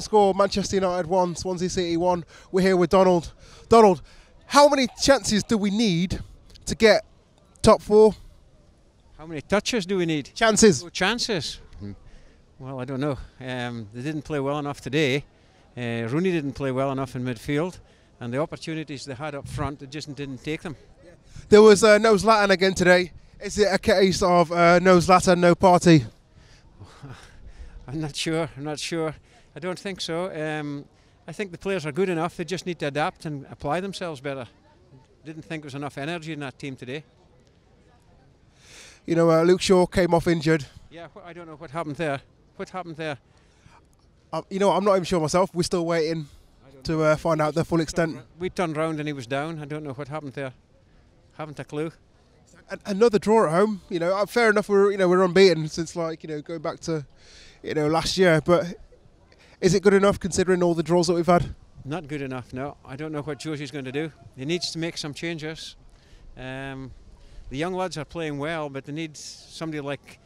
final score Manchester United 1, Swansea City 1. We're here with Donald. Donald, how many chances do we need to get top four? How many touches do we need? Chances. Oh, chances. Well, I don't know. Um, they didn't play well enough today. Uh, Rooney didn't play well enough in midfield, and the opportunities they had up front, they just didn't take them. There was uh, no Zlatan again today. Is it a case of uh, no Zlatan, no party? I'm not sure. I'm not sure. I don't think so. Um, I think the players are good enough. They just need to adapt and apply themselves better. Didn't think there was enough energy in that team today. You know, uh, Luke Shaw came off injured. Yeah, I don't know what happened there. What happened there? Uh, you know, I'm not even sure myself. We're still waiting to uh, find out the full extent. We turned round and he was down. I don't know what happened there. Haven't a clue. Another draw at home. You know, uh, fair enough. We're you know we're unbeaten since like you know going back to you know last year. But is it good enough considering all the draws that we've had? Not good enough, no. I don't know what José's going to do. He needs to make some changes. Um, the young lads are playing well, but they need somebody like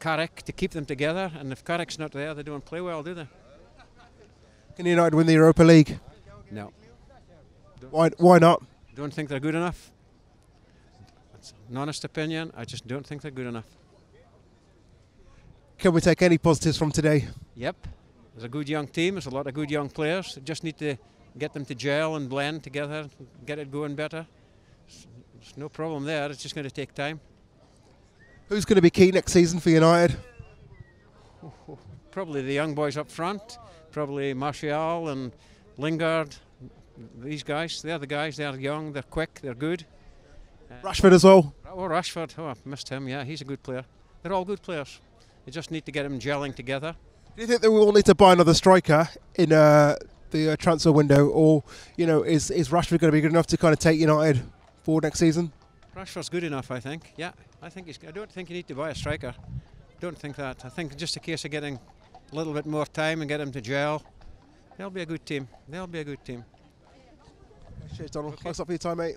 Carrick to keep them together. And if Carrick's not there, they don't play well, do they? Can United win the Europa League? No. Why? Why not? Don't think they're good enough. That's an honest opinion. I just don't think they're good enough. Can we take any positives from today? Yep. There's a good young team. There's a lot of good young players. Just need to get them to gel and blend together, get it going better. There's no problem there. It's just going to take time. Who's going to be key next season for United? Probably the young boys up front. Probably Martial and Lingard. These guys, they're the guys. They're young. They're quick. They're good. Rashford as well. Oh, Rashford. Oh, I missed him. Yeah, he's a good player. They're all good players. They just need to get them gelling together. Do you think that we will need to buy another striker in uh, the uh, transfer window, or you know, is is Rashford going to be good enough to kind of take United forward next season? Rashford's good enough, I think. Yeah, I think he's. I don't think you need to buy a striker. Don't think that. I think just a case of getting a little bit more time and get him to gel. They'll be a good team. They'll be a good team. Cheers, Donald. Thanks a lot for your time, mate.